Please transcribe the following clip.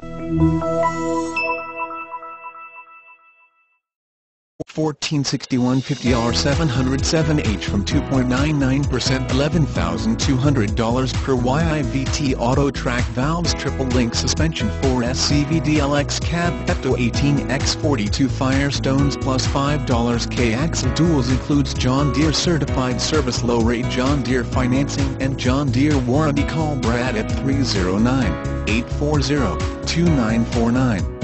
Thank you. 1461 50R 707H from 2.99% $11,200 per YIVT AutoTrak Valves Triple Link Suspension 4S CVDLX Cab Pepto 18X42 Firestones plus $5 K-Axle Duals includes John Deere Certified Service Low Rate John Deere Financing and John Deere Warranty. Call Brad at 309 840 2949